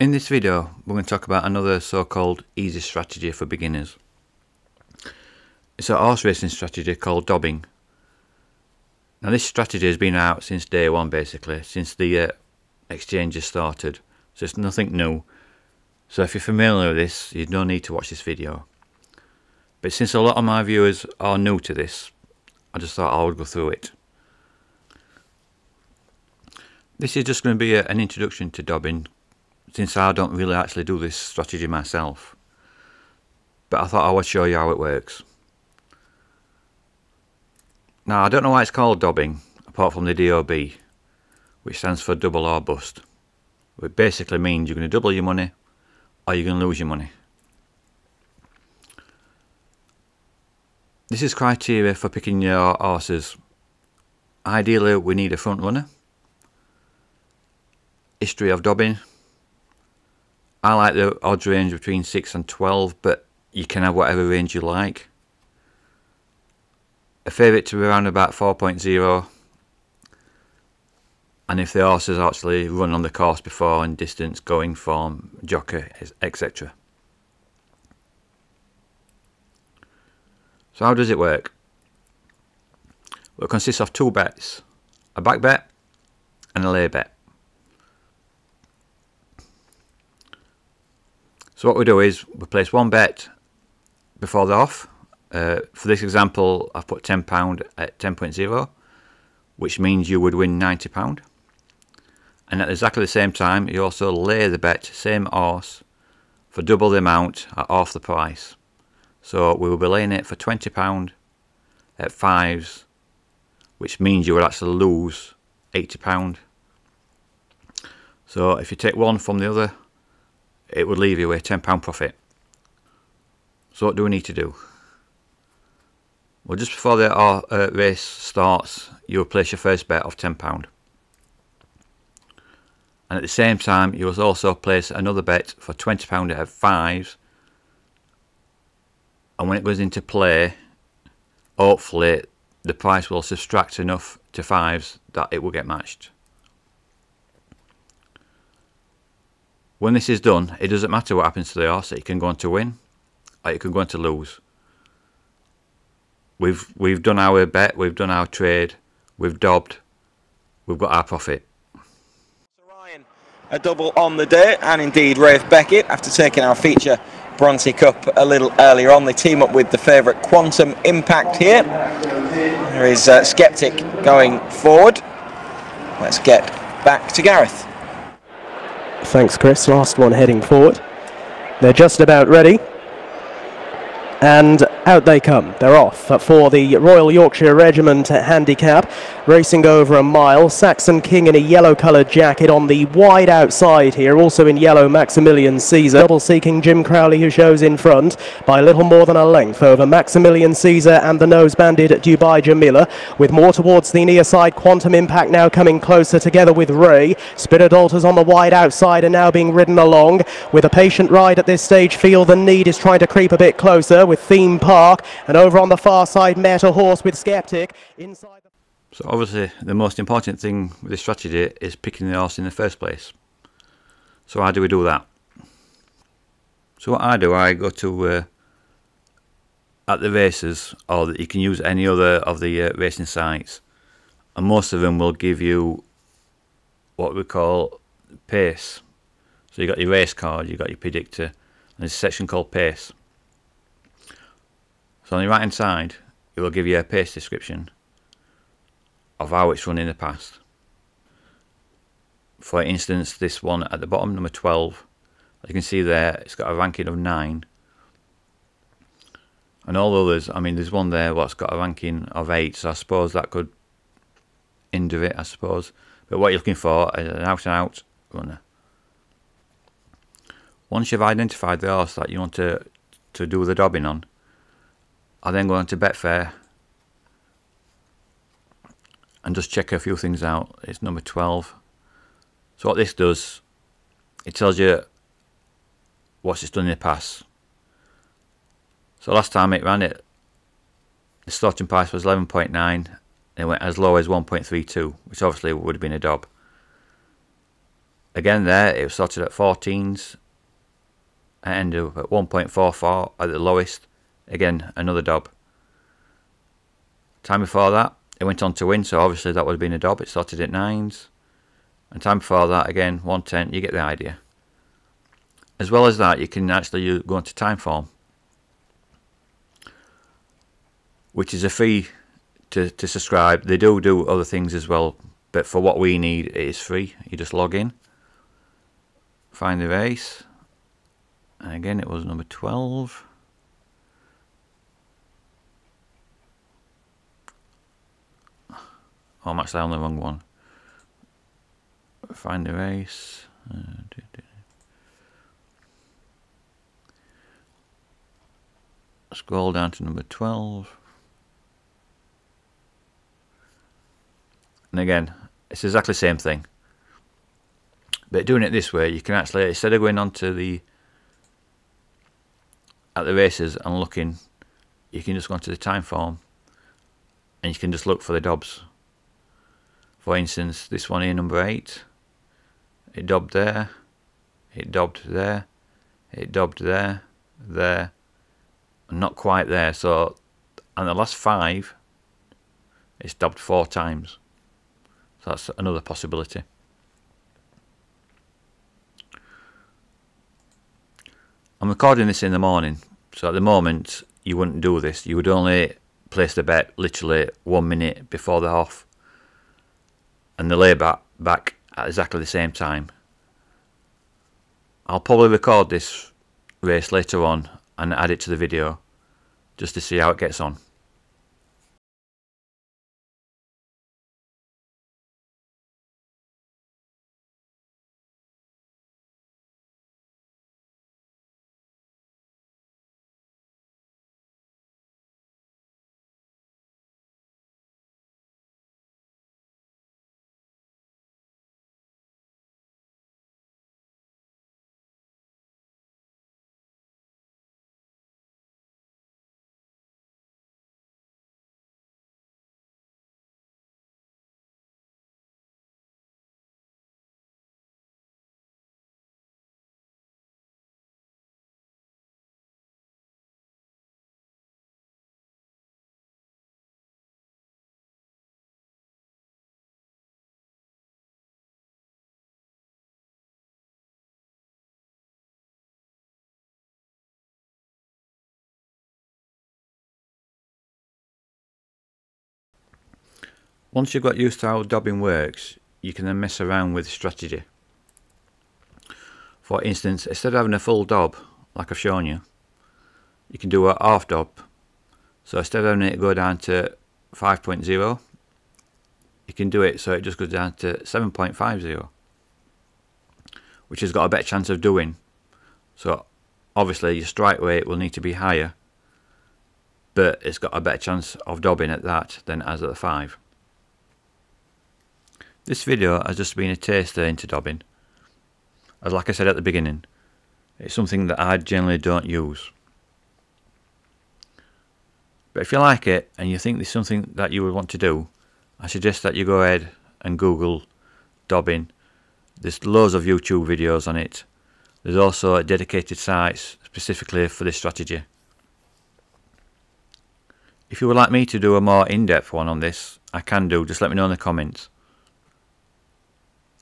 In this video, we're going to talk about another so-called easy strategy for beginners. It's a horse racing strategy called dobbing. Now this strategy has been out since day one basically, since the uh, exchanges started, so it's nothing new. So if you're familiar with this, you don't need to watch this video. But since a lot of my viewers are new to this, I just thought I would go through it. This is just going to be a, an introduction to dobbing since I don't really actually do this strategy myself. But I thought I would show you how it works. Now I don't know why it's called dobbing, apart from the DOB, which stands for double or bust. It basically means you're going to double your money or you're going to lose your money. This is criteria for picking your horses. Ideally we need a front runner, history of dobbing, I like the odds range between 6 and 12, but you can have whatever range you like. A favourite to be around about 4.0 and if the horse has actually run on the course before in distance, going form, jockey, etc. So how does it work? Well, it consists of two bets, a back bet and a lay bet. So what we do is we place one bet before the off. Uh, for this example, I've put £10 at 10.0, which means you would win £90. And at exactly the same time, you also lay the bet, same horse, for double the amount at half the price. So we will be laying it for £20 at fives, which means you would actually lose £80. So if you take one from the other, it would leave you with a £10 profit. So what do we need to do? Well, just before the uh, race starts, you will place your first bet of £10. And at the same time, you will also place another bet for £20 at fives. And when it goes into play, hopefully the price will subtract enough to fives that it will get matched. When this is done, it doesn't matter what happens to the horse. It can go on to win, or it can go on to lose. We've we've done our bet, we've done our trade, we've dobbed, we've got our profit. Ryan, a double on the day, and indeed Ralph Beckett, after taking our feature Bronte Cup a little earlier on, they team up with the favourite Quantum Impact here. There is uh, Skeptic going forward. Let's get back to Gareth. Thanks, Chris. Last one heading forward. They're just about ready. And out they come. They're off for the Royal Yorkshire Regiment handicap. Racing over a mile. Saxon King in a yellow coloured jacket on the wide outside here. Also in yellow, Maximilian Caesar. Double seeking Jim Crowley who shows in front by a little more than a length over Maximilian Caesar and the nose banded Dubai Jamila. With more towards the near side. Quantum Impact now coming closer together with Ray. Spirit Alters on the wide outside and now being ridden along. With a patient ride at this stage. Feel the need is trying to creep a bit closer with Theme Park. Park. And over on the far side, Meta Horse with Skeptic. Inside so obviously the most important thing with this strategy is picking the horse in the first place. So how do we do that? So what I do, I go to uh, at the races, or you can use any other of the uh, racing sites, and most of them will give you what we call pace. So you got your race card, you got your predictor, and there's a section called pace. So on the right hand side, it will give you a pace description of how it's run in the past. For instance, this one at the bottom, number 12, as you can see there, it's got a ranking of 9. And all others, I mean, there's one there what's got a ranking of 8, so I suppose that could hinder it, I suppose. But what you're looking for is an out and out runner. Once you've identified the horse that you want to, to do the dobbing on, I then go on to Betfair and just check a few things out. It's number 12. So what this does, it tells you what it's done in the past. So last time it ran it, the starting price was 11.9 and it went as low as 1.32, which obviously would have been a dob. again there it was sorted at 14s I ended up at 1.44 at the lowest again another dob time before that it went on to win so obviously that would have been a dob it started at 9s and time before that again 110 you get the idea. As well as that you can actually go into Timeform which is a fee to, to subscribe. They do do other things as well but for what we need it is free. You just log in find the race. And again it was number 12 I'm actually on the wrong one. Find the race. Uh, scroll down to number 12 and again it's exactly the same thing. But doing it this way you can actually instead of going on to the at the races and looking you can just go into the Timeform and you can just look for the dobs for instance this one here number 8 it dobbed there. It dobbed there. It dobbed there. There. Not quite there. So and the last five it's dobbed four times. So that's another possibility. I'm recording this in the morning so at the moment you wouldn't do this. You would only place the bet literally one minute before the off and the layback back at exactly the same time I'll probably record this race later on and add it to the video just to see how it gets on. Once you've got used to how dobbing works, you can then mess around with strategy. For instance, instead of having a full dob, like I've shown you, you can do a half dob. So instead of having it go down to 5.0, you can do it so it just goes down to 7.50, which has got a better chance of doing. So obviously your strike rate will need to be higher, but it's got a better chance of dobbing at that than as at the 5. This video has just been a taster into dobbing. As like I said at the beginning, it's something that I generally don't use. But if you like it and you think there's something that you would want to do, I suggest that you go ahead and Google dobbing. There's loads of YouTube videos on it. There's also dedicated sites specifically for this strategy. If you would like me to do a more in-depth one on this, I can do, just let me know in the comments.